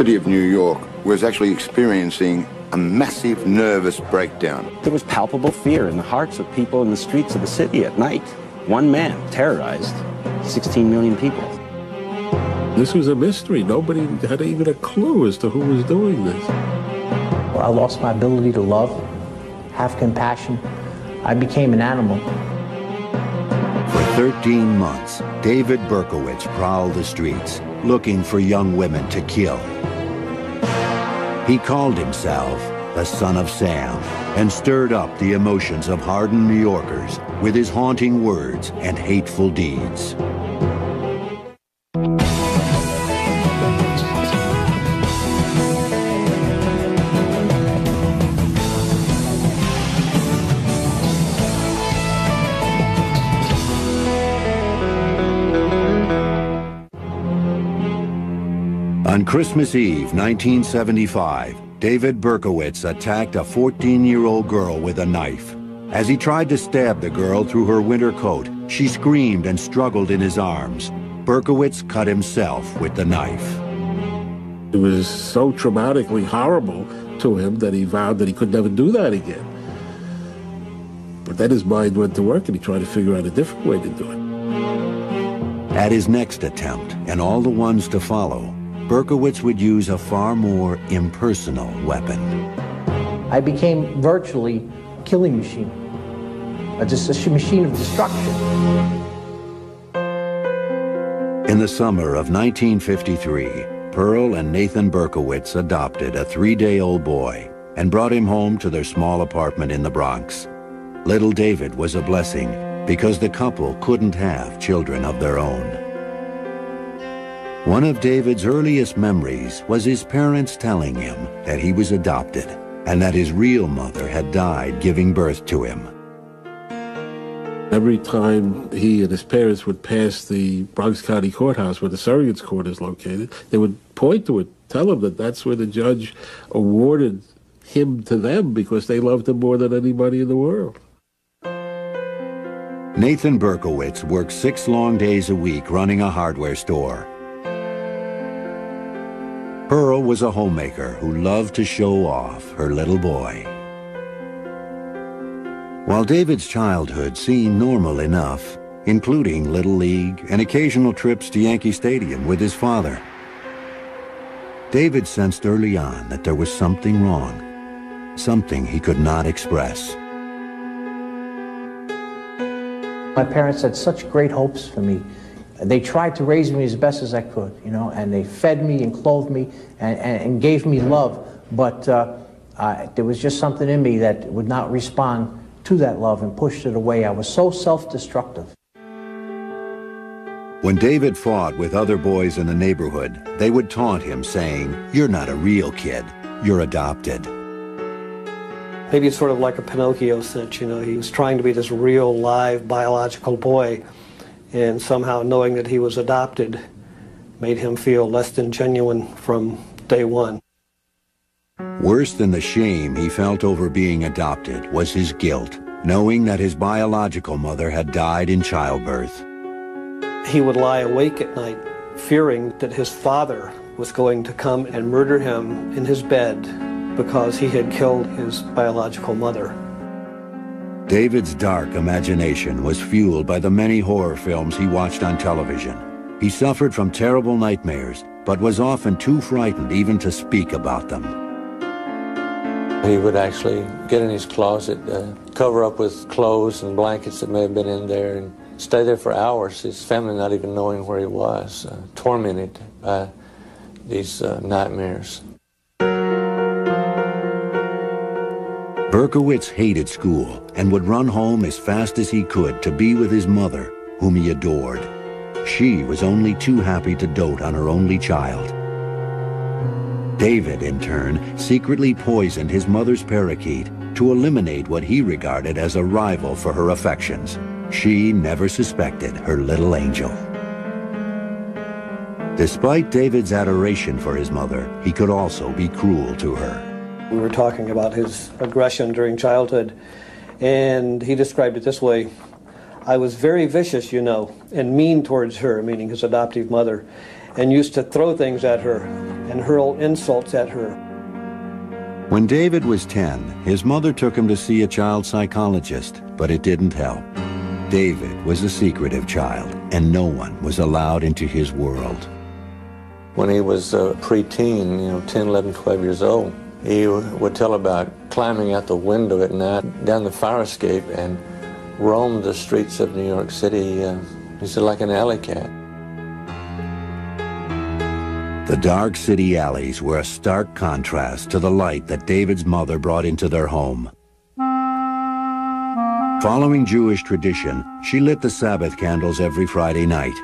city of New York was actually experiencing a massive nervous breakdown. There was palpable fear in the hearts of people in the streets of the city at night. One man terrorized 16 million people. This was a mystery. Nobody had even a clue as to who was doing this. I lost my ability to love, have compassion. I became an animal. For 13 months, David Berkowitz prowled the streets, looking for young women to kill. He called himself the Son of Sam and stirred up the emotions of hardened New Yorkers with his haunting words and hateful deeds. Christmas Eve, 1975, David Berkowitz attacked a 14-year-old girl with a knife. As he tried to stab the girl through her winter coat, she screamed and struggled in his arms. Berkowitz cut himself with the knife. It was so traumatically horrible to him that he vowed that he could never do that again. But then his mind went to work and he tried to figure out a different way to do it. At his next attempt, and all the ones to follow, Berkowitz would use a far more impersonal weapon. I became virtually a killing machine, a, just a machine of destruction. In the summer of 1953, Pearl and Nathan Berkowitz adopted a three-day-old boy and brought him home to their small apartment in the Bronx. Little David was a blessing because the couple couldn't have children of their own. One of David's earliest memories was his parents telling him that he was adopted and that his real mother had died giving birth to him. Every time he and his parents would pass the Bronx County Courthouse where the surrogates court is located, they would point to it, tell him that that's where the judge awarded him to them because they loved him more than anybody in the world. Nathan Berkowitz worked six long days a week running a hardware store. Pearl was a homemaker who loved to show off her little boy. While David's childhood seemed normal enough, including Little League and occasional trips to Yankee Stadium with his father, David sensed early on that there was something wrong, something he could not express. My parents had such great hopes for me they tried to raise me as best as I could, you know, and they fed me and clothed me and, and, and gave me love. But uh, uh, there was just something in me that would not respond to that love and pushed it away. I was so self-destructive. When David fought with other boys in the neighborhood, they would taunt him, saying, You're not a real kid. You're adopted. Maybe it's sort of like a Pinocchio sense, you know. He was trying to be this real, live, biological boy and somehow knowing that he was adopted made him feel less than genuine from day one. Worse than the shame he felt over being adopted was his guilt, knowing that his biological mother had died in childbirth. He would lie awake at night, fearing that his father was going to come and murder him in his bed because he had killed his biological mother. David's dark imagination was fueled by the many horror films he watched on television. He suffered from terrible nightmares, but was often too frightened even to speak about them. He would actually get in his closet, uh, cover up with clothes and blankets that may have been in there, and stay there for hours, his family not even knowing where he was, uh, tormented by these uh, nightmares. Berkowitz hated school and would run home as fast as he could to be with his mother, whom he adored. She was only too happy to dote on her only child. David, in turn, secretly poisoned his mother's parakeet to eliminate what he regarded as a rival for her affections. She never suspected her little angel. Despite David's adoration for his mother, he could also be cruel to her. We were talking about his aggression during childhood, and he described it this way I was very vicious, you know, and mean towards her, meaning his adoptive mother, and used to throw things at her and hurl insults at her. When David was 10, his mother took him to see a child psychologist, but it didn't help. David was a secretive child, and no one was allowed into his world. When he was a preteen, you know, 10, 11, 12 years old, he would tell about climbing out the window at night down the fire escape and roamed the streets of New York City. Uh, he said, like an alley cat. The dark city alleys were a stark contrast to the light that David's mother brought into their home. Following Jewish tradition, she lit the Sabbath candles every Friday night.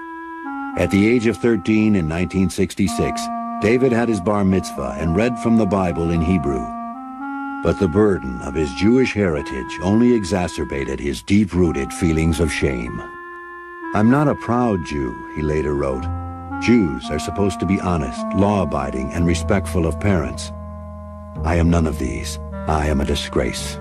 At the age of 13 in 1966, David had his bar mitzvah and read from the Bible in Hebrew. But the burden of his Jewish heritage only exacerbated his deep-rooted feelings of shame. I'm not a proud Jew, he later wrote. Jews are supposed to be honest, law-abiding, and respectful of parents. I am none of these. I am a disgrace.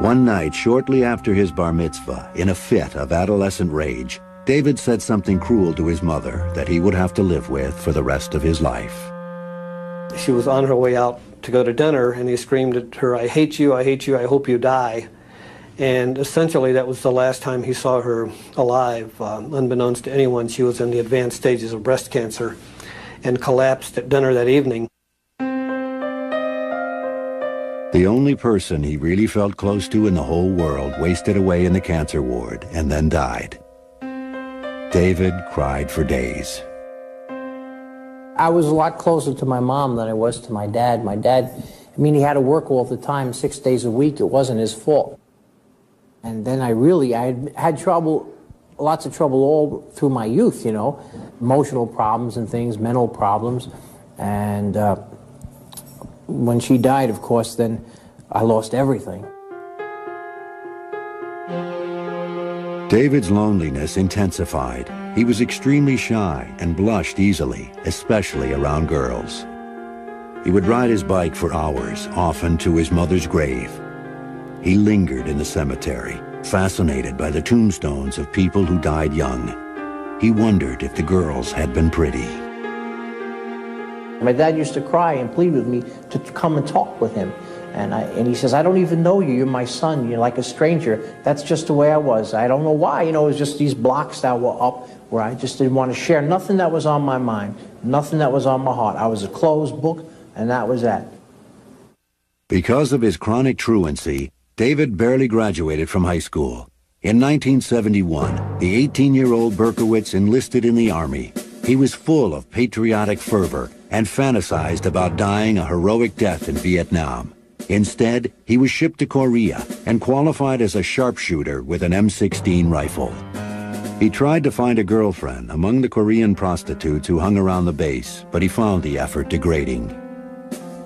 One night, shortly after his bar mitzvah, in a fit of adolescent rage, David said something cruel to his mother that he would have to live with for the rest of his life. She was on her way out to go to dinner, and he screamed at her, I hate you, I hate you, I hope you die. And essentially, that was the last time he saw her alive. Um, unbeknownst to anyone, she was in the advanced stages of breast cancer and collapsed at dinner that evening. The only person he really felt close to in the whole world wasted away in the cancer ward and then died. David cried for days. I was a lot closer to my mom than I was to my dad. My dad, I mean, he had to work all the time, six days a week. It wasn't his fault. And then I really, I had, had trouble, lots of trouble all through my youth, you know, emotional problems and things, mental problems. And uh, when she died, of course, then I lost everything. David's loneliness intensified. He was extremely shy and blushed easily, especially around girls. He would ride his bike for hours, often to his mother's grave. He lingered in the cemetery, fascinated by the tombstones of people who died young. He wondered if the girls had been pretty. My dad used to cry and plead with me to come and talk with him. And, I, and he says, I don't even know you. You're my son. You're like a stranger. That's just the way I was. I don't know why. You know, it was just these blocks that were up where I just didn't want to share nothing that was on my mind, nothing that was on my heart. I was a closed book, and that was that. Because of his chronic truancy, David barely graduated from high school. In 1971, the 18-year-old Berkowitz enlisted in the Army. He was full of patriotic fervor and fantasized about dying a heroic death in Vietnam. Instead, he was shipped to Korea and qualified as a sharpshooter with an M16 rifle. He tried to find a girlfriend among the Korean prostitutes who hung around the base, but he found the effort degrading.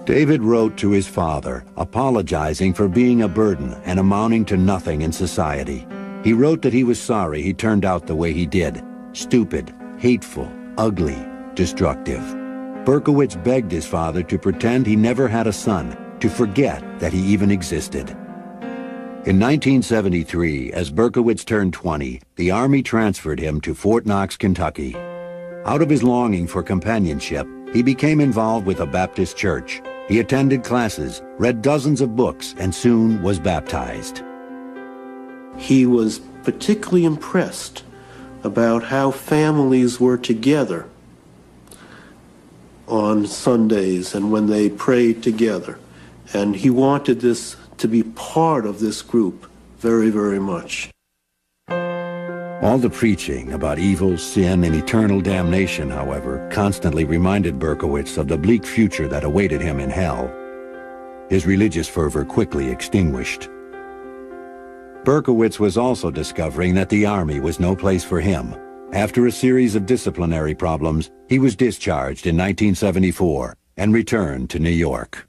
David wrote to his father, apologizing for being a burden and amounting to nothing in society. He wrote that he was sorry he turned out the way he did, stupid, hateful, ugly, destructive. Berkowitz begged his father to pretend he never had a son to forget that he even existed. In 1973, as Berkowitz turned 20, the Army transferred him to Fort Knox, Kentucky. Out of his longing for companionship, he became involved with a Baptist church. He attended classes, read dozens of books, and soon was baptized. He was particularly impressed about how families were together on Sundays and when they prayed together. And he wanted this to be part of this group very, very much. All the preaching about evil, sin, and eternal damnation, however, constantly reminded Berkowitz of the bleak future that awaited him in hell. His religious fervor quickly extinguished. Berkowitz was also discovering that the Army was no place for him. After a series of disciplinary problems, he was discharged in 1974 and returned to New York.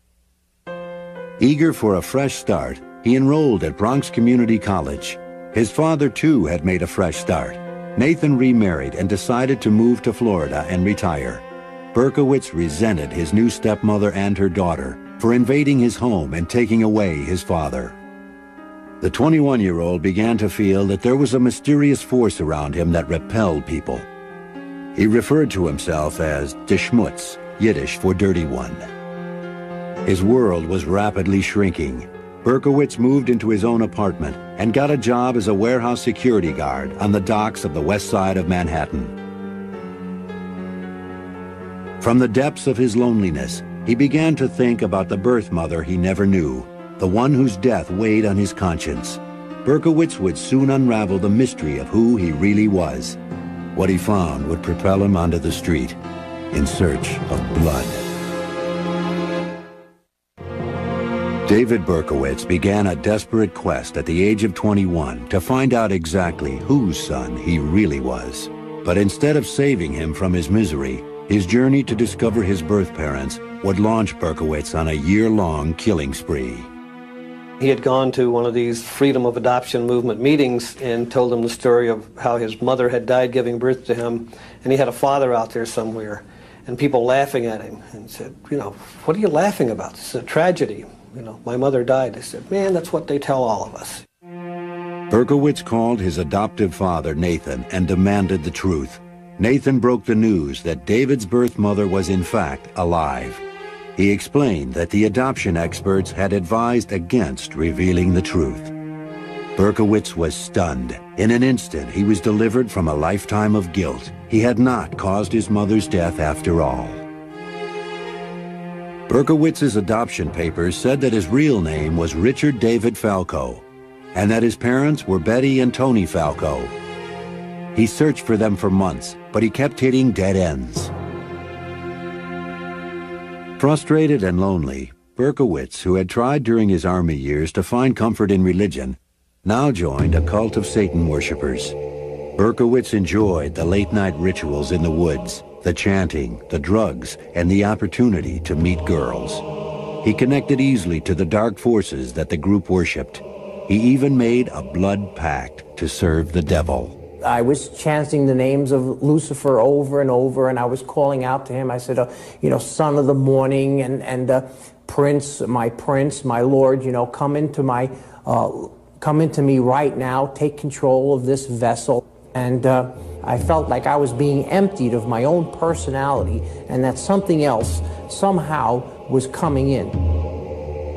Eager for a fresh start, he enrolled at Bronx Community College. His father, too, had made a fresh start. Nathan remarried and decided to move to Florida and retire. Berkowitz resented his new stepmother and her daughter for invading his home and taking away his father. The 21-year-old began to feel that there was a mysterious force around him that repelled people. He referred to himself as de Schmutz, Yiddish for dirty one. His world was rapidly shrinking. Berkowitz moved into his own apartment and got a job as a warehouse security guard on the docks of the west side of Manhattan. From the depths of his loneliness, he began to think about the birth mother he never knew, the one whose death weighed on his conscience. Berkowitz would soon unravel the mystery of who he really was. What he found would propel him onto the street in search of blood. David Berkowitz began a desperate quest at the age of 21 to find out exactly whose son he really was. But instead of saving him from his misery, his journey to discover his birth parents would launch Berkowitz on a year-long killing spree. He had gone to one of these freedom of adoption movement meetings and told them the story of how his mother had died giving birth to him, and he had a father out there somewhere, and people laughing at him and said, you know, what are you laughing about? This is a tragedy. You know, my mother died. I said, man, that's what they tell all of us. Berkowitz called his adoptive father, Nathan, and demanded the truth. Nathan broke the news that David's birth mother was in fact alive. He explained that the adoption experts had advised against revealing the truth. Berkowitz was stunned. In an instant, he was delivered from a lifetime of guilt. He had not caused his mother's death after all. Berkowitz's adoption papers said that his real name was Richard David Falco, and that his parents were Betty and Tony Falco. He searched for them for months, but he kept hitting dead ends. Frustrated and lonely, Berkowitz, who had tried during his army years to find comfort in religion, now joined a cult of Satan worshippers. Berkowitz enjoyed the late-night rituals in the woods, the chanting, the drugs, and the opportunity to meet girls. He connected easily to the dark forces that the group worshipped. He even made a blood pact to serve the devil. I was chanting the names of Lucifer over and over, and I was calling out to him. I said, uh, you know, son of the morning, and, and uh, prince, my prince, my lord, you know, come into my, uh, come into me right now, take control of this vessel. And uh, I felt like I was being emptied of my own personality, and that something else somehow was coming in.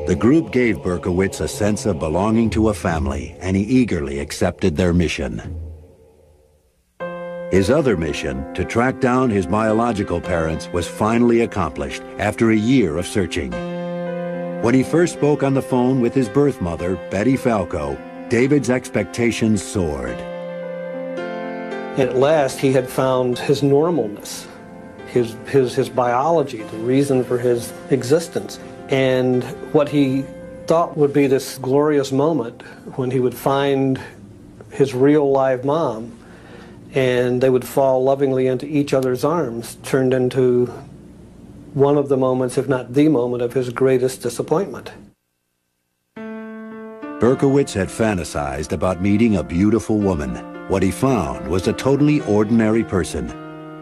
The group gave Berkowitz a sense of belonging to a family, and he eagerly accepted their mission. His other mission, to track down his biological parents, was finally accomplished after a year of searching. When he first spoke on the phone with his birth mother, Betty Falco, David's expectations soared. At last, he had found his normalness, his, his, his biology, the reason for his existence. And what he thought would be this glorious moment when he would find his real live mom and they would fall lovingly into each other's arms, turned into one of the moments, if not the moment, of his greatest disappointment. Berkowitz had fantasized about meeting a beautiful woman. What he found was a totally ordinary person,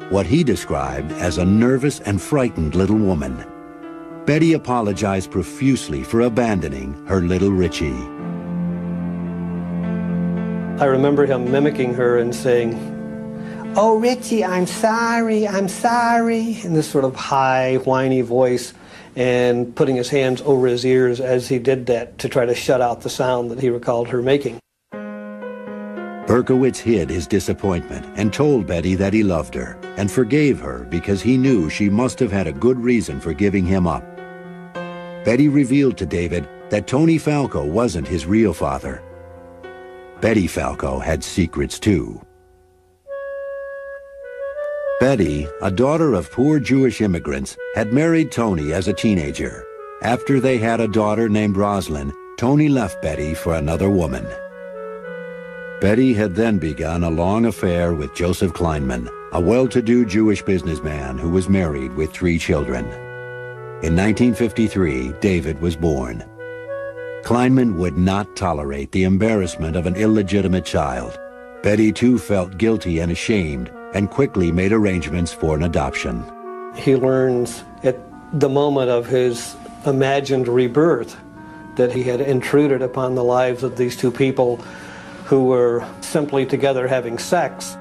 what he described as a nervous and frightened little woman. Betty apologized profusely for abandoning her little Richie. I remember him mimicking her and saying, Oh, Richie, I'm sorry, I'm sorry, in this sort of high, whiny voice, and putting his hands over his ears as he did that to try to shut out the sound that he recalled her making. Berkowitz hid his disappointment and told Betty that he loved her and forgave her because he knew she must have had a good reason for giving him up. Betty revealed to David that Tony Falco wasn't his real father. Betty Falco had secrets too. Betty, a daughter of poor Jewish immigrants, had married Tony as a teenager. After they had a daughter named Roslyn, Tony left Betty for another woman. Betty had then begun a long affair with Joseph Kleinman, a well-to-do Jewish businessman who was married with three children. In 1953, David was born. Kleinman would not tolerate the embarrassment of an illegitimate child. Betty too felt guilty and ashamed and quickly made arrangements for an adoption. He learns at the moment of his imagined rebirth that he had intruded upon the lives of these two people who were simply together having sex.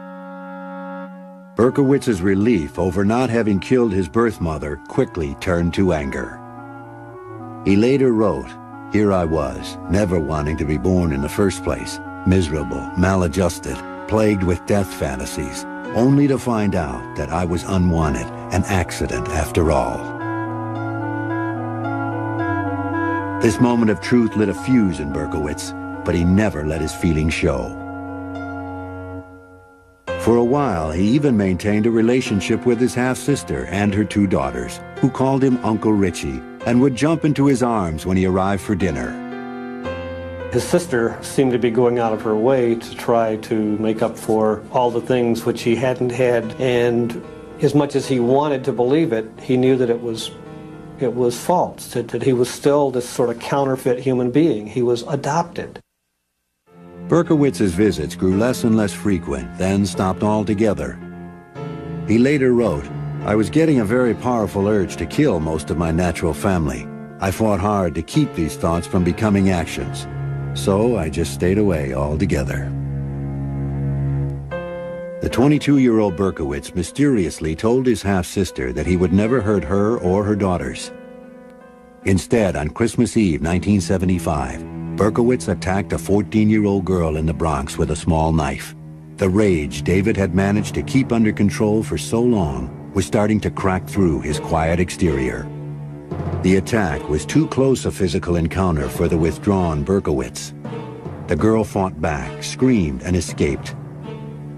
Berkowitz's relief over not having killed his birth mother quickly turned to anger. He later wrote, Here I was, never wanting to be born in the first place, miserable, maladjusted, plagued with death fantasies, only to find out that I was unwanted, an accident after all. This moment of truth lit a fuse in Berkowitz, but he never let his feelings show. For a while, he even maintained a relationship with his half-sister and her two daughters, who called him Uncle Richie and would jump into his arms when he arrived for dinner. His sister seemed to be going out of her way to try to make up for all the things which he hadn't had, and as much as he wanted to believe it, he knew that it was it was false, that, that he was still this sort of counterfeit human being. He was adopted. Berkowitz's visits grew less and less frequent, then stopped altogether. He later wrote, I was getting a very powerful urge to kill most of my natural family. I fought hard to keep these thoughts from becoming actions. So I just stayed away altogether. The 22-year-old Berkowitz mysteriously told his half-sister that he would never hurt her or her daughters. Instead, on Christmas Eve 1975, Berkowitz attacked a 14-year-old girl in the Bronx with a small knife. The rage David had managed to keep under control for so long was starting to crack through his quiet exterior. The attack was too close a physical encounter for the withdrawn Berkowitz. The girl fought back, screamed, and escaped.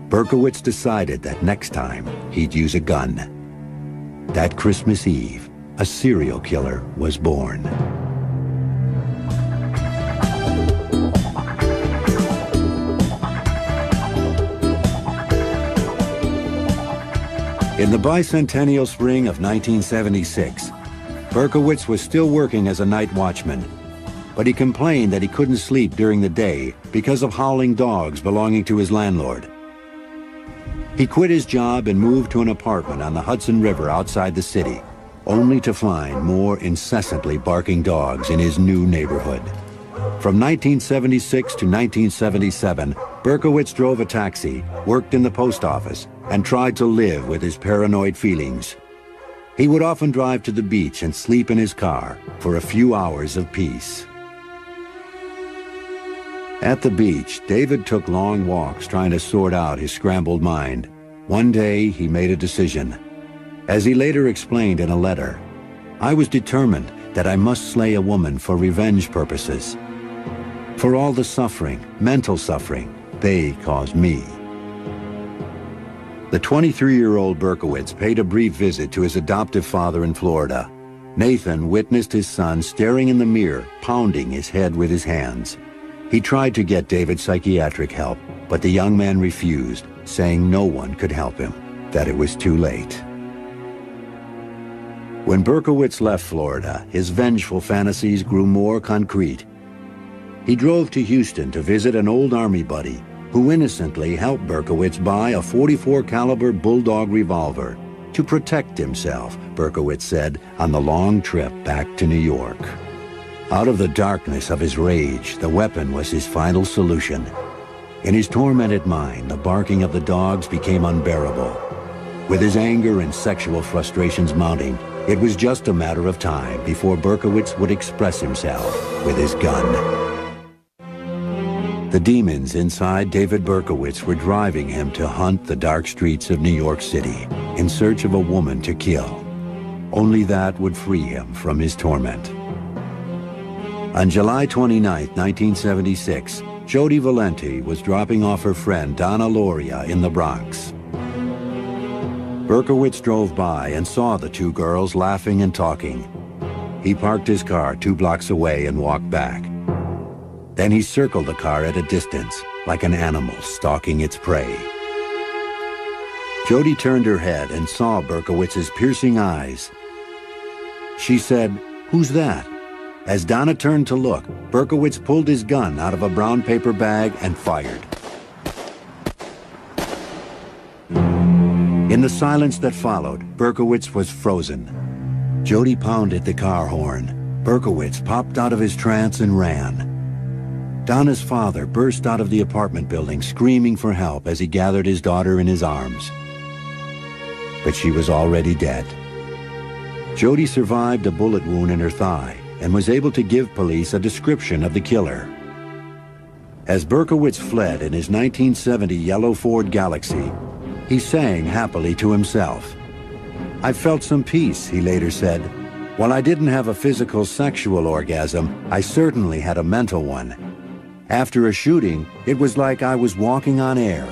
Berkowitz decided that next time he'd use a gun. That Christmas Eve, a serial killer was born. In the bicentennial spring of 1976, Berkowitz was still working as a night watchman, but he complained that he couldn't sleep during the day because of howling dogs belonging to his landlord. He quit his job and moved to an apartment on the Hudson River outside the city, only to find more incessantly barking dogs in his new neighborhood. From 1976 to 1977, Berkowitz drove a taxi, worked in the post office, and tried to live with his paranoid feelings. He would often drive to the beach and sleep in his car for a few hours of peace. At the beach, David took long walks trying to sort out his scrambled mind. One day, he made a decision. As he later explained in a letter, I was determined that I must slay a woman for revenge purposes. For all the suffering, mental suffering, they caused me. The 23-year-old Berkowitz paid a brief visit to his adoptive father in Florida. Nathan witnessed his son staring in the mirror, pounding his head with his hands. He tried to get David psychiatric help, but the young man refused, saying no one could help him, that it was too late. When Berkowitz left Florida, his vengeful fantasies grew more concrete. He drove to Houston to visit an old army buddy who innocently helped Berkowitz buy a 44 caliber Bulldog revolver to protect himself, Berkowitz said on the long trip back to New York. Out of the darkness of his rage, the weapon was his final solution. In his tormented mind, the barking of the dogs became unbearable. With his anger and sexual frustrations mounting, it was just a matter of time before Berkowitz would express himself with his gun. The demons inside David Berkowitz were driving him to hunt the dark streets of New York City in search of a woman to kill. Only that would free him from his torment. On July 29, 1976, Jody Valenti was dropping off her friend Donna Lauria in the Bronx. Berkowitz drove by and saw the two girls laughing and talking. He parked his car two blocks away and walked back. Then he circled the car at a distance, like an animal stalking its prey. Jody turned her head and saw Berkowitz's piercing eyes. She said, Who's that? As Donna turned to look, Berkowitz pulled his gun out of a brown paper bag and fired. In the silence that followed, Berkowitz was frozen. Jody pounded the car horn, Berkowitz popped out of his trance and ran. Donna's father burst out of the apartment building screaming for help as he gathered his daughter in his arms. But she was already dead. Jody survived a bullet wound in her thigh and was able to give police a description of the killer. As Berkowitz fled in his 1970 yellow Ford Galaxie, he sang happily to himself. I felt some peace, he later said. While I didn't have a physical sexual orgasm, I certainly had a mental one. After a shooting, it was like I was walking on air.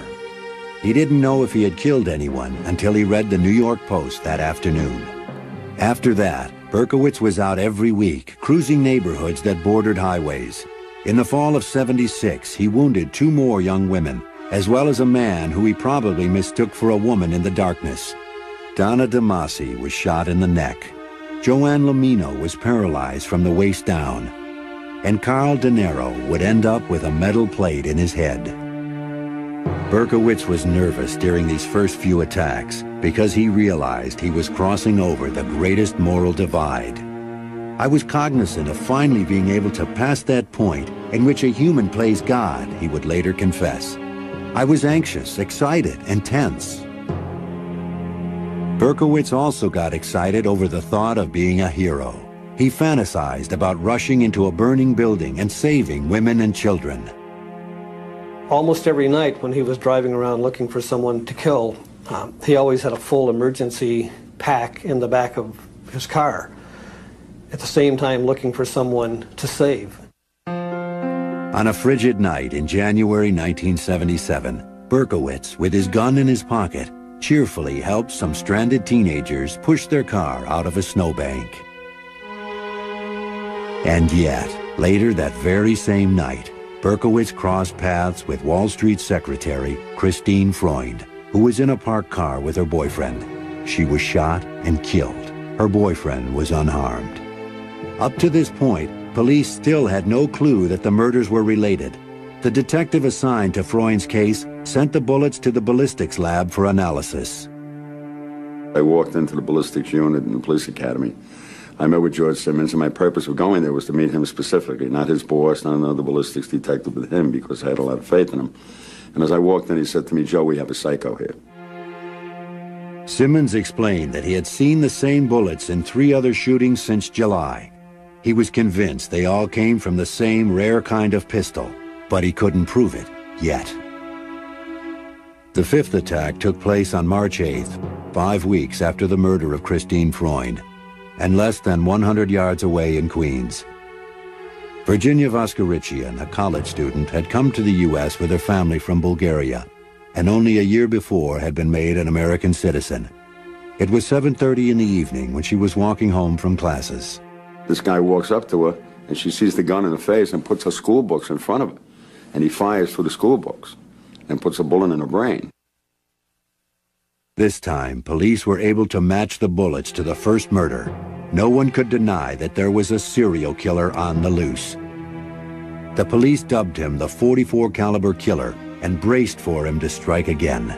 He didn't know if he had killed anyone until he read the New York Post that afternoon. After that, Berkowitz was out every week, cruising neighborhoods that bordered highways. In the fall of 76, he wounded two more young women, as well as a man who he probably mistook for a woman in the darkness. Donna DeMasi was shot in the neck. Joanne Lomino was paralyzed from the waist down and Carl Denaro would end up with a metal plate in his head. Berkowitz was nervous during these first few attacks because he realized he was crossing over the greatest moral divide. I was cognizant of finally being able to pass that point in which a human plays God, he would later confess. I was anxious, excited, and tense. Berkowitz also got excited over the thought of being a hero. He fantasized about rushing into a burning building and saving women and children. Almost every night when he was driving around looking for someone to kill, um, he always had a full emergency pack in the back of his car. At the same time, looking for someone to save. On a frigid night in January 1977, Berkowitz, with his gun in his pocket, cheerfully helped some stranded teenagers push their car out of a snowbank. And yet, later that very same night, Berkowitz crossed paths with Wall Street secretary Christine Freund, who was in a parked car with her boyfriend. She was shot and killed. Her boyfriend was unharmed. Up to this point, police still had no clue that the murders were related. The detective assigned to Freund's case sent the bullets to the ballistics lab for analysis. I walked into the ballistics unit in the police academy I met with George Simmons, and my purpose of going there was to meet him specifically, not his boss, not another ballistics detective, but him, because I had a lot of faith in him. And as I walked in, he said to me, Joe, we have a psycho here. Simmons explained that he had seen the same bullets in three other shootings since July. He was convinced they all came from the same rare kind of pistol, but he couldn't prove it yet. The fifth attack took place on March 8th, five weeks after the murder of Christine Freund and less than 100 yards away in Queens. Virginia Voskerichian, a college student, had come to the U.S. with her family from Bulgaria, and only a year before had been made an American citizen. It was 7.30 in the evening when she was walking home from classes. This guy walks up to her, and she sees the gun in the face and puts her school books in front of her. And he fires through the school books and puts a bullet in her brain. This time, police were able to match the bullets to the first murder. No one could deny that there was a serial killer on the loose. The police dubbed him the 44 caliber killer and braced for him to strike again.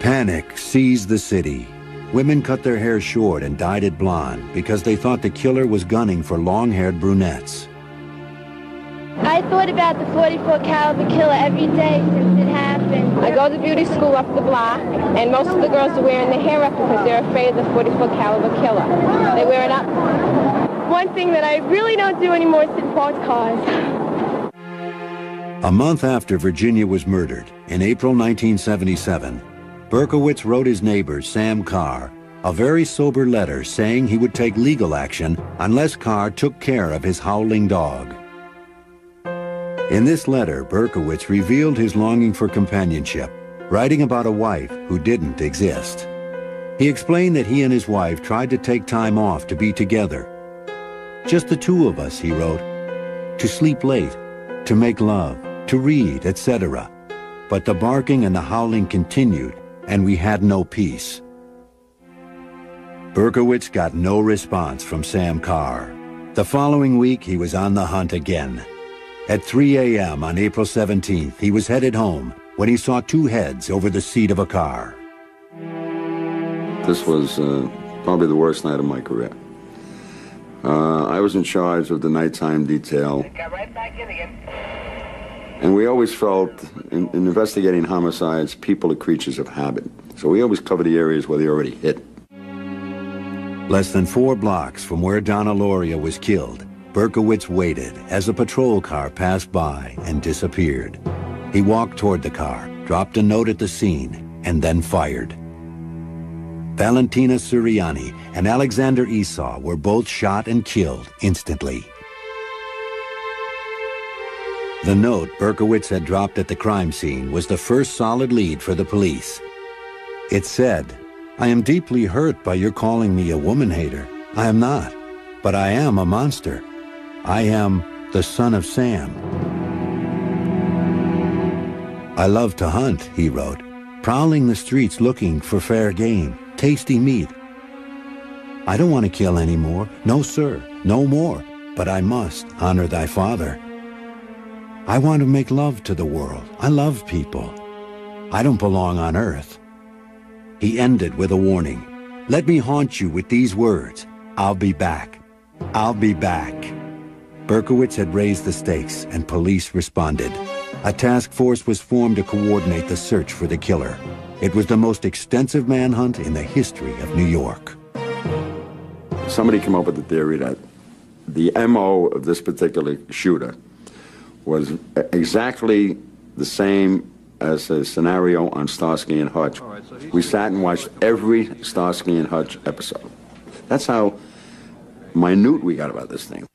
Panic seized the city. Women cut their hair short and dyed it blonde because they thought the killer was gunning for long-haired brunettes. I thought about the 44 caliber killer every day since it happened. I go to beauty school up the block, and most of the girls are wearing their hair up because they're afraid of the 44 caliber killer. They wear it up. One thing that I really don't do anymore is sit in parked cars. A month after Virginia was murdered, in April 1977, Berkowitz wrote his neighbor, Sam Carr, a very sober letter saying he would take legal action unless Carr took care of his howling dog. In this letter, Berkowitz revealed his longing for companionship, writing about a wife who didn't exist. He explained that he and his wife tried to take time off to be together. Just the two of us, he wrote, to sleep late, to make love, to read, etc. But the barking and the howling continued, and we had no peace. Berkowitz got no response from Sam Carr. The following week, he was on the hunt again. At 3 a.m. on April 17th, he was headed home when he saw two heads over the seat of a car. This was uh, probably the worst night of my career. Uh, I was in charge of the nighttime detail. And we always felt, in, in investigating homicides, people are creatures of habit. So we always cover the areas where they already hit. Less than four blocks from where Donna Lauria was killed, Berkowitz waited as a patrol car passed by and disappeared. He walked toward the car, dropped a note at the scene, and then fired. Valentina Suriani and Alexander Esau were both shot and killed instantly. The note Berkowitz had dropped at the crime scene was the first solid lead for the police. It said, I am deeply hurt by your calling me a woman hater. I am not, but I am a monster. I am the son of Sam. I love to hunt, he wrote, prowling the streets looking for fair game, tasty meat. I don't want to kill any more, No, sir, no more. But I must honor thy father. I want to make love to the world. I love people. I don't belong on earth. He ended with a warning. Let me haunt you with these words. I'll be back. I'll be back. Berkowitz had raised the stakes and police responded. A task force was formed to coordinate the search for the killer. It was the most extensive manhunt in the history of New York. Somebody came up with the theory that the MO of this particular shooter was exactly the same as a scenario on Starsky and Hutch. We sat and watched every Starsky and Hutch episode. That's how minute we got about this thing.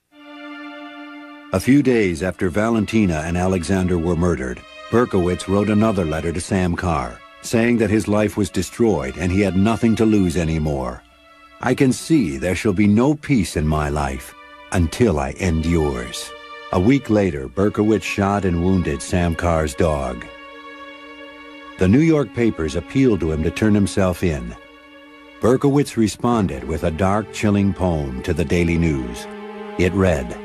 A few days after Valentina and Alexander were murdered, Berkowitz wrote another letter to Sam Carr, saying that his life was destroyed and he had nothing to lose anymore. I can see there shall be no peace in my life until I end yours. A week later, Berkowitz shot and wounded Sam Carr's dog. The New York papers appealed to him to turn himself in. Berkowitz responded with a dark, chilling poem to the Daily News. It read,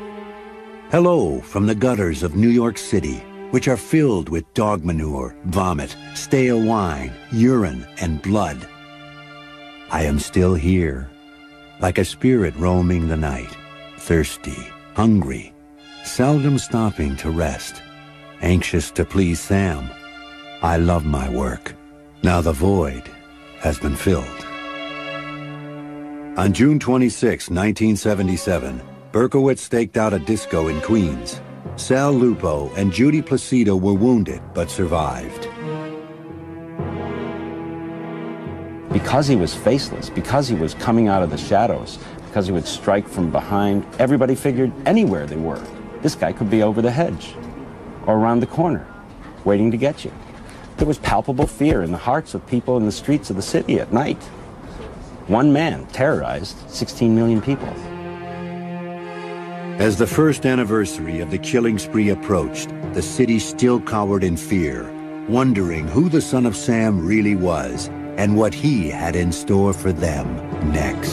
Hello from the gutters of New York City, which are filled with dog manure, vomit, stale wine, urine, and blood. I am still here, like a spirit roaming the night, thirsty, hungry, seldom stopping to rest, anxious to please Sam. I love my work. Now the void has been filled. On June 26, 1977, Berkowitz staked out a disco in Queens. Sal Lupo and Judy Placido were wounded but survived. Because he was faceless, because he was coming out of the shadows, because he would strike from behind, everybody figured anywhere they were, this guy could be over the hedge or around the corner, waiting to get you. There was palpable fear in the hearts of people in the streets of the city at night. One man terrorized 16 million people. As the first anniversary of the killing spree approached, the city still cowered in fear, wondering who the son of Sam really was and what he had in store for them next.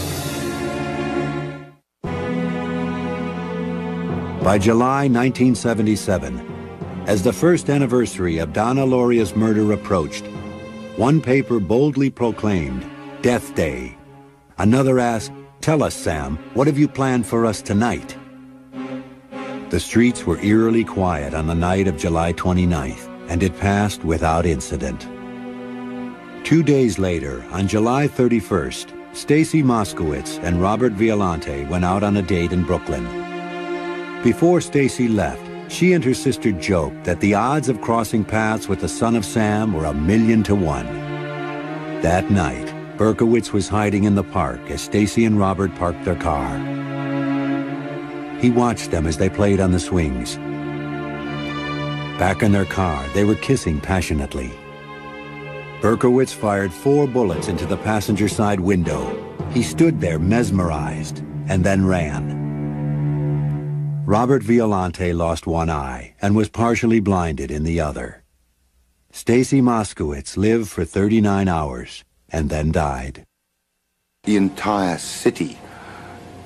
By July 1977, as the first anniversary of Donna Lauria's murder approached, one paper boldly proclaimed, Death Day. Another asked, Tell us, Sam, what have you planned for us tonight? The streets were eerily quiet on the night of July 29th, and it passed without incident. Two days later, on July 31st, Stacy Moskowitz and Robert Violante went out on a date in Brooklyn. Before Stacy left, she and her sister joked that the odds of crossing paths with the son of Sam were a million to one. That night, Berkowitz was hiding in the park as Stacy and Robert parked their car. He watched them as they played on the swings. Back in their car, they were kissing passionately. Berkowitz fired four bullets into the passenger side window. He stood there mesmerized and then ran. Robert Violante lost one eye and was partially blinded in the other. Stacy Moskowitz lived for 39 hours and then died. The entire city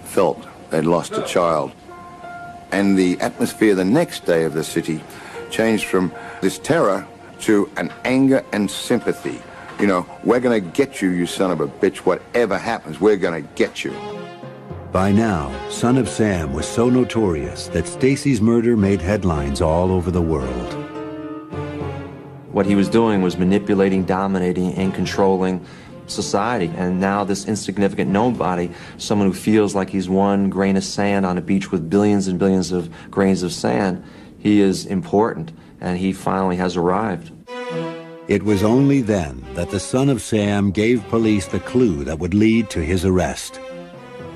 felt they'd lost a child. And the atmosphere the next day of the city changed from this terror to an anger and sympathy. You know, we're going to get you, you son of a bitch. Whatever happens, we're going to get you. By now, Son of Sam was so notorious that Stacy's murder made headlines all over the world. What he was doing was manipulating, dominating, and controlling society. And now this insignificant nobody, someone who feels like he's one grain of sand on a beach with billions and billions of grains of sand, he is important, and he finally has arrived. It was only then that the son of Sam gave police the clue that would lead to his arrest.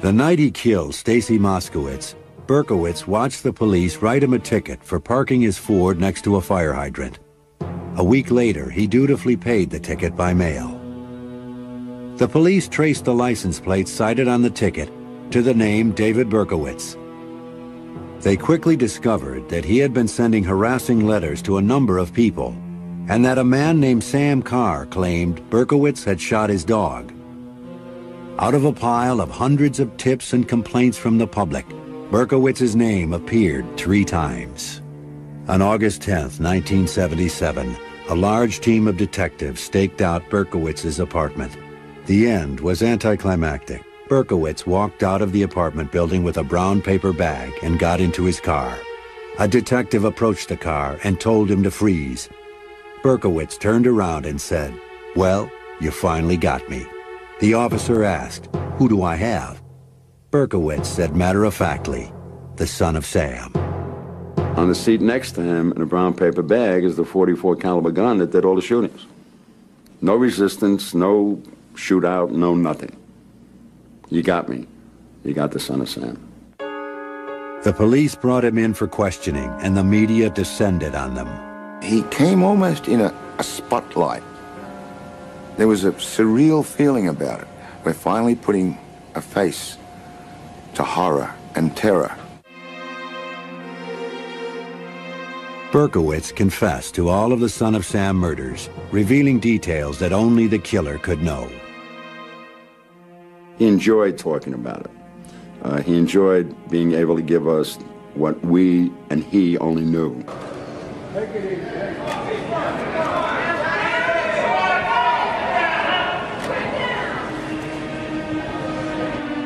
The night he killed Stacy Moskowitz, Berkowitz watched the police write him a ticket for parking his Ford next to a fire hydrant. A week later, he dutifully paid the ticket by mail. The police traced the license plate cited on the ticket to the name David Berkowitz. They quickly discovered that he had been sending harassing letters to a number of people, and that a man named Sam Carr claimed Berkowitz had shot his dog. Out of a pile of hundreds of tips and complaints from the public, Berkowitz's name appeared three times. On August 10, 1977, a large team of detectives staked out Berkowitz's apartment. The end was anticlimactic. Berkowitz walked out of the apartment building with a brown paper bag and got into his car. A detective approached the car and told him to freeze. Berkowitz turned around and said, Well, you finally got me. The officer asked, Who do I have? Berkowitz said matter-of-factly, the son of Sam. On the seat next to him in a brown paper bag is the 44 caliber gun that did all the shootings. No resistance, no shootout, no nothing. You got me. You got the son of Sam. The police brought him in for questioning, and the media descended on them. He came almost in a, a spotlight. There was a surreal feeling about it. We're finally putting a face to horror and terror. Berkowitz confessed to all of the Son of Sam murders, revealing details that only the killer could know. He enjoyed talking about it. Uh, he enjoyed being able to give us what we and he only knew.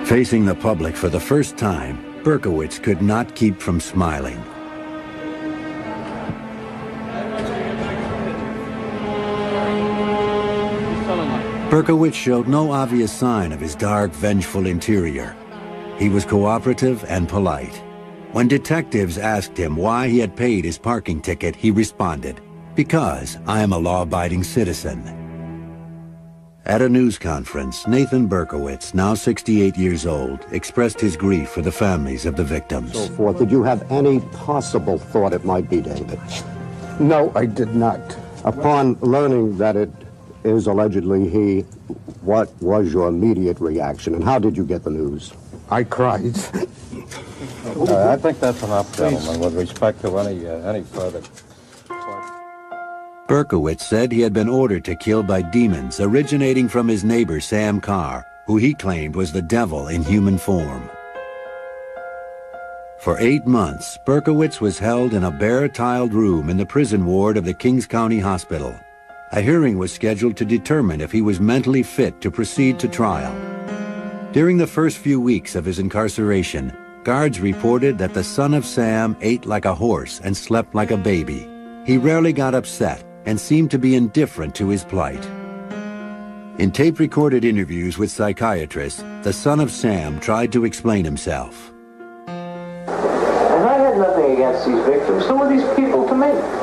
Facing the public for the first time, Berkowitz could not keep from smiling. Berkowitz showed no obvious sign of his dark, vengeful interior. He was cooperative and polite. When detectives asked him why he had paid his parking ticket, he responded, because I am a law-abiding citizen. At a news conference, Nathan Berkowitz, now 68 years old, expressed his grief for the families of the victims. So forth. Did you have any possible thought it might be David? No, I did not. Upon learning that it is allegedly he, what was your immediate reaction and how did you get the news? I cried. uh, I think that's enough, gentlemen, with respect to any, uh, any further. Berkowitz said he had been ordered to kill by demons originating from his neighbor Sam Carr, who he claimed was the devil in human form. For eight months, Berkowitz was held in a bare-tiled room in the prison ward of the Kings County Hospital. A hearing was scheduled to determine if he was mentally fit to proceed to trial. During the first few weeks of his incarceration, guards reported that the son of Sam ate like a horse and slept like a baby. He rarely got upset and seemed to be indifferent to his plight. In tape-recorded interviews with psychiatrists, the son of Sam tried to explain himself. And I had nothing against these victims. Who were these people to me?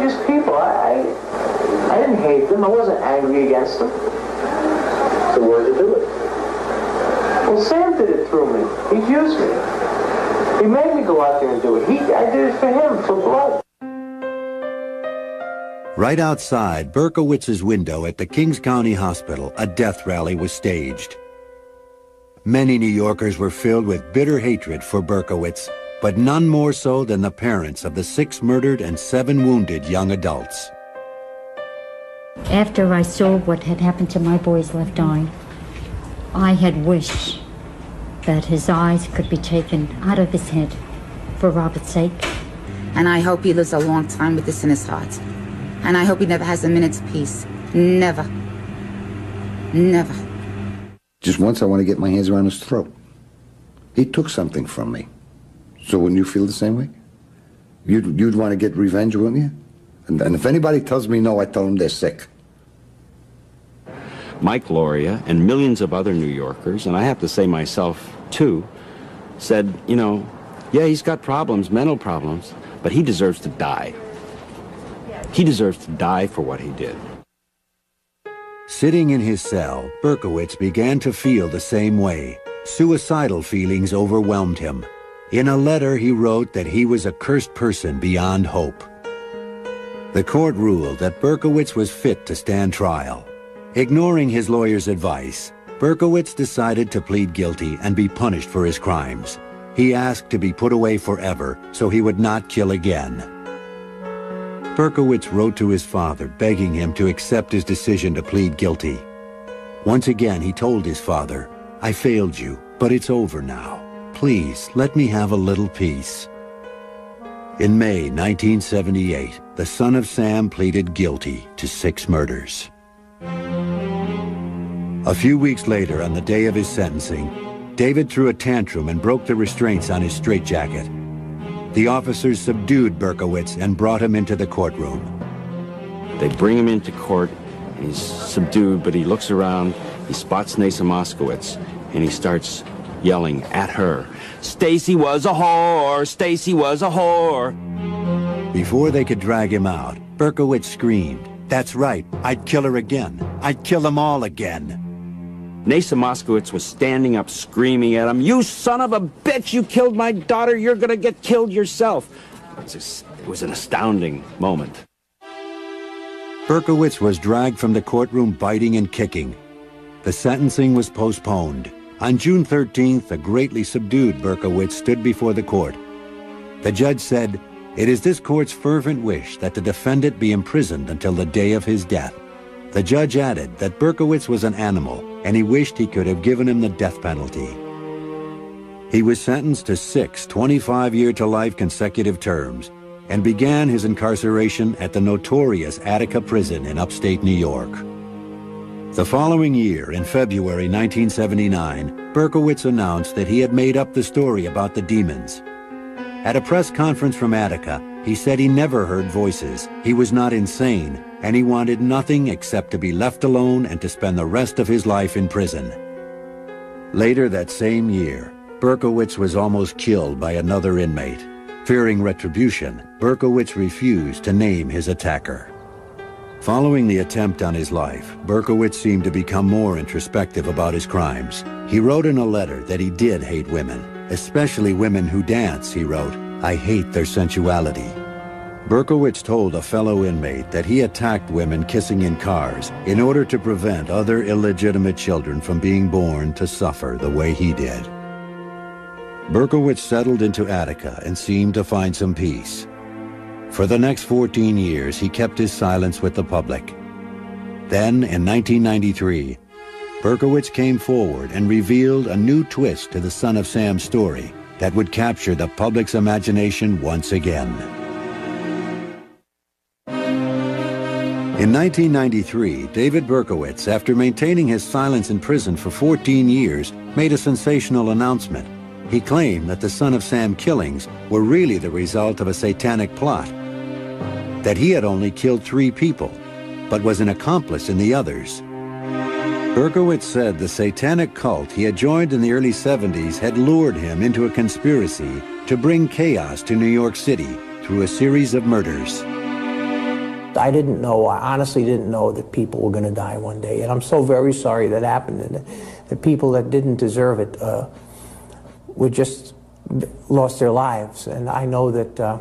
They were just people. I, I, I didn't hate them. I wasn't angry against them. So why did you do it? Well, Sam did it through me. He used me. He made me go out there and do it. He, I did it for him, for blood. Right outside Berkowitz's window at the Kings County Hospital, a death rally was staged. Many New Yorkers were filled with bitter hatred for Berkowitz, but none more so than the parents of the six murdered and seven wounded young adults. After I saw what had happened to my boy's left eye, I had wished that his eyes could be taken out of his head for Robert's sake. And I hope he lives a long time with this in his heart. And I hope he never has a minute's peace. Never. Never. Just once I want to get my hands around his throat. He took something from me. So wouldn't you feel the same way? You'd, you'd want to get revenge, wouldn't you? And, and if anybody tells me no, I tell them they're sick. Mike Lauria and millions of other New Yorkers, and I have to say myself too, said, you know, yeah, he's got problems, mental problems, but he deserves to die. He deserves to die for what he did. Sitting in his cell, Berkowitz began to feel the same way. Suicidal feelings overwhelmed him. In a letter, he wrote that he was a cursed person beyond hope. The court ruled that Berkowitz was fit to stand trial. Ignoring his lawyer's advice, Berkowitz decided to plead guilty and be punished for his crimes. He asked to be put away forever so he would not kill again. Berkowitz wrote to his father begging him to accept his decision to plead guilty. Once again, he told his father, I failed you, but it's over now. Please, let me have a little peace. In May 1978, the son of Sam pleaded guilty to six murders. A few weeks later, on the day of his sentencing, David threw a tantrum and broke the restraints on his straitjacket. The officers subdued Berkowitz and brought him into the courtroom. They bring him into court, he's subdued, but he looks around, he spots Neysa Moskowitz, and he starts yelling at her, Stacy was a whore! Stacy was a whore! Before they could drag him out, Berkowitz screamed, That's right, I'd kill her again. I'd kill them all again. Neysa Moskowitz was standing up screaming at him, You son of a bitch! You killed my daughter! You're gonna get killed yourself! It was, it was an astounding moment. Berkowitz was dragged from the courtroom biting and kicking. The sentencing was postponed. On June 13th, a greatly subdued Berkowitz stood before the court. The judge said, It is this court's fervent wish that the defendant be imprisoned until the day of his death. The judge added that Berkowitz was an animal, and he wished he could have given him the death penalty. He was sentenced to six 25-year-to-life consecutive terms and began his incarceration at the notorious Attica prison in upstate New York. The following year, in February 1979, Berkowitz announced that he had made up the story about the demons. At a press conference from Attica, he said he never heard voices, he was not insane, and he wanted nothing except to be left alone and to spend the rest of his life in prison. Later that same year, Berkowitz was almost killed by another inmate. Fearing retribution, Berkowitz refused to name his attacker. Following the attempt on his life, Berkowitz seemed to become more introspective about his crimes. He wrote in a letter that he did hate women, especially women who dance, he wrote, I hate their sensuality. Berkowitz told a fellow inmate that he attacked women kissing in cars in order to prevent other illegitimate children from being born to suffer the way he did. Berkowitz settled into Attica and seemed to find some peace. For the next 14 years, he kept his silence with the public. Then, in 1993, Berkowitz came forward and revealed a new twist to the Son of Sam story that would capture the public's imagination once again. In 1993, David Berkowitz, after maintaining his silence in prison for 14 years, made a sensational announcement. He claimed that the Son of Sam killings were really the result of a satanic plot that he had only killed three people, but was an accomplice in the others. Berkowitz said the satanic cult he had joined in the early 70s had lured him into a conspiracy to bring chaos to New York City through a series of murders. I didn't know, I honestly didn't know that people were going to die one day. And I'm so very sorry that happened. And the people that didn't deserve it uh, were just lost their lives. And I know that uh,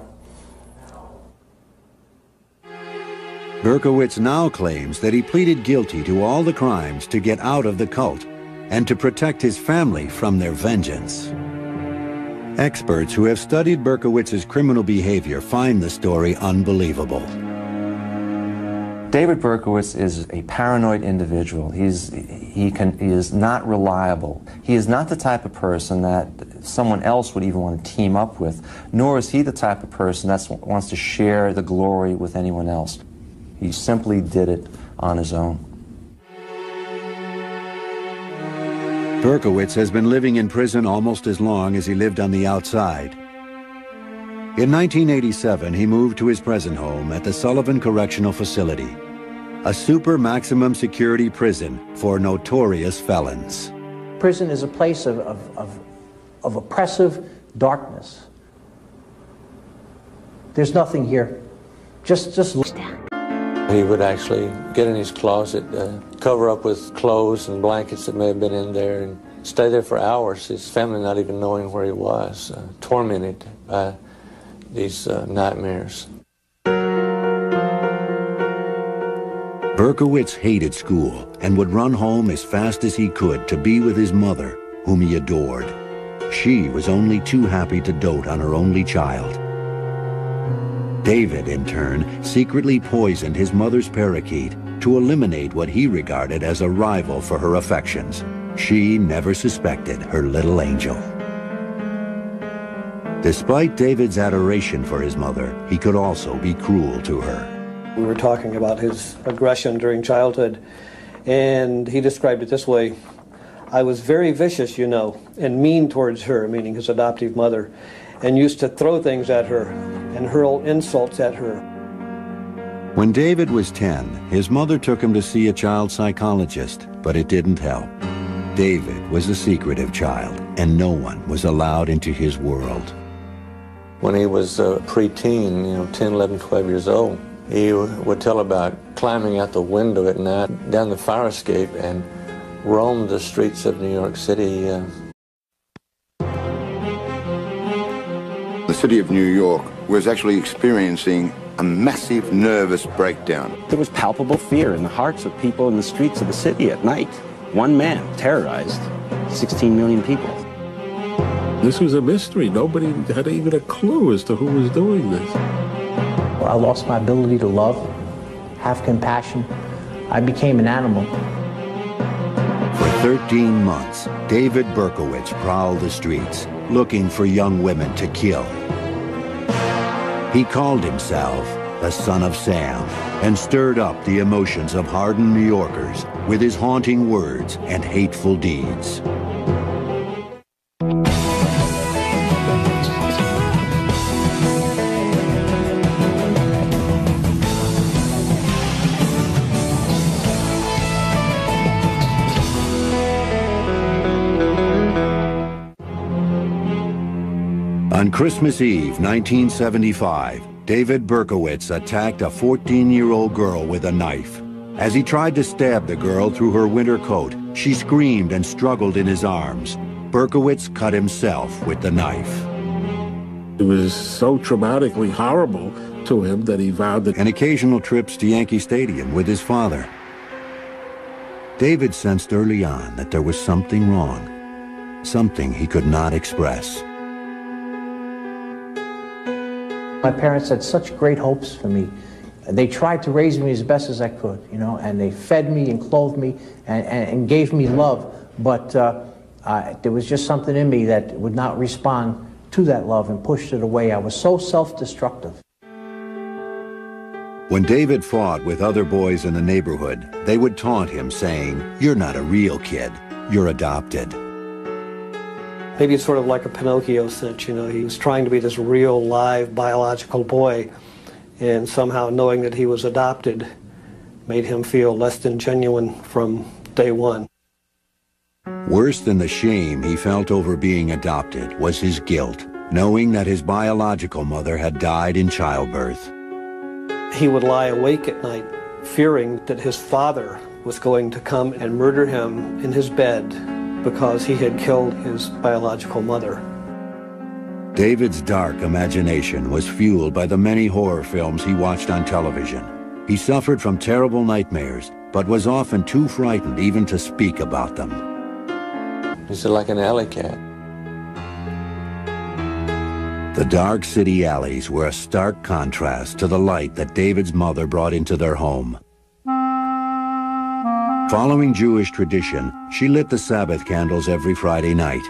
Berkowitz now claims that he pleaded guilty to all the crimes to get out of the cult and to protect his family from their vengeance. Experts who have studied Berkowitz's criminal behavior find the story unbelievable. David Berkowitz is a paranoid individual. He's, he, can, he is not reliable. He is not the type of person that someone else would even want to team up with, nor is he the type of person that wants to share the glory with anyone else. He simply did it on his own. Berkowitz has been living in prison almost as long as he lived on the outside. In 1987, he moved to his present home at the Sullivan Correctional Facility, a super maximum security prison for notorious felons. Prison is a place of, of, of, of oppressive darkness. There's nothing here. Just, just. He would actually get in his closet, uh, cover up with clothes and blankets that may have been in there, and stay there for hours, his family not even knowing where he was, uh, tormented by these uh, nightmares. Berkowitz hated school and would run home as fast as he could to be with his mother, whom he adored. She was only too happy to dote on her only child. David, in turn, secretly poisoned his mother's parakeet to eliminate what he regarded as a rival for her affections. She never suspected her little angel. Despite David's adoration for his mother, he could also be cruel to her. We were talking about his aggression during childhood, and he described it this way I was very vicious, you know, and mean towards her, meaning his adoptive mother, and used to throw things at her and hurl insults at her. When David was 10, his mother took him to see a child psychologist, but it didn't help. David was a secretive child, and no one was allowed into his world. When he was a preteen, you know, 10, 11, 12 years old, he would tell about climbing out the window at night down the fire escape and roam the streets of New York City. Uh, city of New York was actually experiencing a massive nervous breakdown. There was palpable fear in the hearts of people in the streets of the city at night. One man terrorized 16 million people. This was a mystery. Nobody had even a clue as to who was doing this. I lost my ability to love, have compassion. I became an animal. For 13 months, David Berkowitz prowled the streets, looking for young women to kill. He called himself the Son of Sam and stirred up the emotions of hardened New Yorkers with his haunting words and hateful deeds. Christmas Eve, 1975, David Berkowitz attacked a 14-year-old girl with a knife. As he tried to stab the girl through her winter coat, she screamed and struggled in his arms. Berkowitz cut himself with the knife. It was so traumatically horrible to him that he vowed that... And occasional trips to Yankee Stadium with his father. David sensed early on that there was something wrong, something he could not express. My parents had such great hopes for me. They tried to raise me as best as I could, you know, and they fed me and clothed me and, and, and gave me love. But uh, uh, there was just something in me that would not respond to that love and pushed it away. I was so self-destructive. When David fought with other boys in the neighborhood, they would taunt him, saying, You're not a real kid, you're adopted. Maybe it's sort of like a Pinocchio cinch, you know, he was trying to be this real, live, biological boy, and somehow knowing that he was adopted made him feel less than genuine from day one. Worse than the shame he felt over being adopted was his guilt, knowing that his biological mother had died in childbirth. He would lie awake at night, fearing that his father was going to come and murder him in his bed because he had killed his biological mother. David's dark imagination was fueled by the many horror films he watched on television. He suffered from terrible nightmares, but was often too frightened even to speak about them. He's like an alley cat. The dark city alleys were a stark contrast to the light that David's mother brought into their home. Following Jewish tradition, she lit the Sabbath candles every Friday night.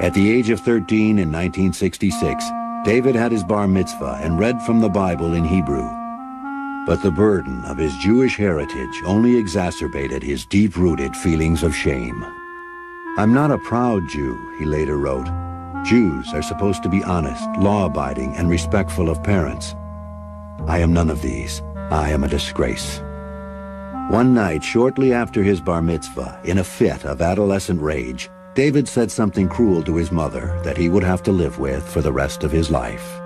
At the age of 13 in 1966, David had his bar mitzvah and read from the Bible in Hebrew. But the burden of his Jewish heritage only exacerbated his deep-rooted feelings of shame. I'm not a proud Jew, he later wrote. Jews are supposed to be honest, law-abiding, and respectful of parents. I am none of these. I am a disgrace. One night, shortly after his bar mitzvah, in a fit of adolescent rage, David said something cruel to his mother that he would have to live with for the rest of his life.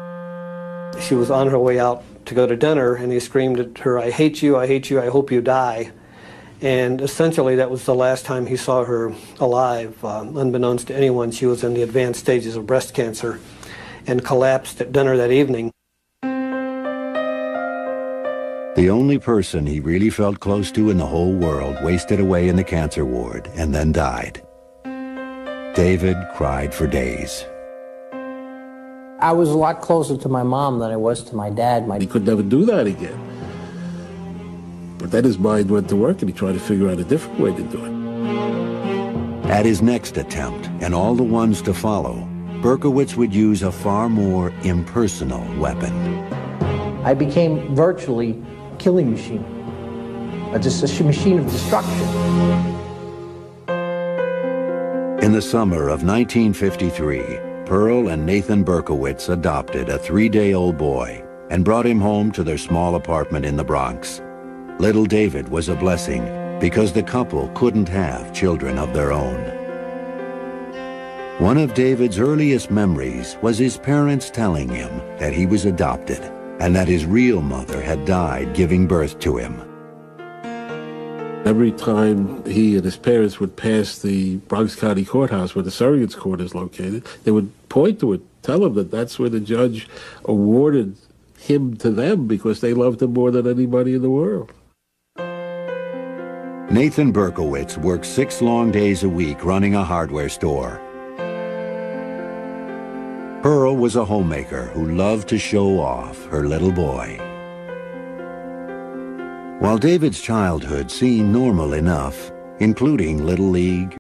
She was on her way out to go to dinner, and he screamed at her, I hate you, I hate you, I hope you die. And essentially, that was the last time he saw her alive. Uh, unbeknownst to anyone, she was in the advanced stages of breast cancer and collapsed at dinner that evening. The only person he really felt close to in the whole world wasted away in the cancer ward and then died. David cried for days. I was a lot closer to my mom than I was to my dad. My He could never do that again. But then his mind went to work and he tried to figure out a different way to do it. At his next attempt, and all the ones to follow, Berkowitz would use a far more impersonal weapon. I became virtually a killing machine, a, a machine of destruction. In the summer of 1953, Pearl and Nathan Berkowitz adopted a three-day-old boy and brought him home to their small apartment in the Bronx. Little David was a blessing because the couple couldn't have children of their own. One of David's earliest memories was his parents telling him that he was adopted and that his real mother had died giving birth to him. Every time he and his parents would pass the Bronx County Courthouse where the surrogates court is located, they would point to it, tell him that that's where the judge awarded him to them because they loved him more than anybody in the world. Nathan Berkowitz worked six long days a week running a hardware store. Pearl was a homemaker who loved to show off her little boy. While David's childhood seemed normal enough, including Little League,